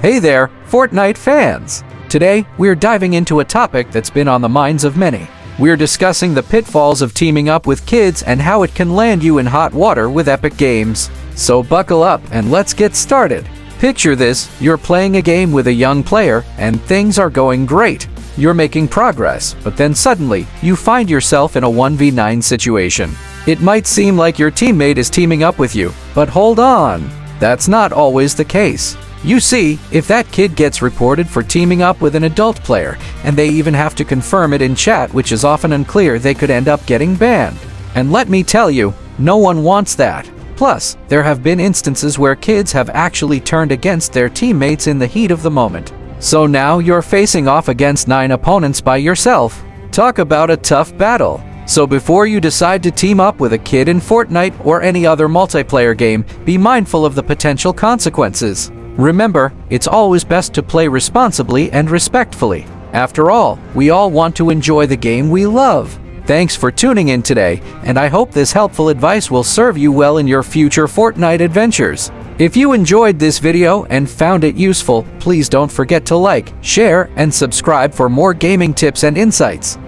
Hey there, Fortnite fans! Today, we're diving into a topic that's been on the minds of many. We're discussing the pitfalls of teaming up with kids and how it can land you in hot water with epic games. So buckle up and let's get started. Picture this, you're playing a game with a young player and things are going great. You're making progress, but then suddenly, you find yourself in a 1v9 situation. It might seem like your teammate is teaming up with you, but hold on. That's not always the case. You see, if that kid gets reported for teaming up with an adult player, and they even have to confirm it in chat, which is often unclear, they could end up getting banned. And let me tell you, no one wants that. Plus, there have been instances where kids have actually turned against their teammates in the heat of the moment. So now you're facing off against 9 opponents by yourself. Talk about a tough battle. So before you decide to team up with a kid in Fortnite or any other multiplayer game, be mindful of the potential consequences. Remember, it's always best to play responsibly and respectfully. After all, we all want to enjoy the game we love. Thanks for tuning in today, and I hope this helpful advice will serve you well in your future Fortnite adventures. If you enjoyed this video and found it useful, please don't forget to like, share, and subscribe for more gaming tips and insights.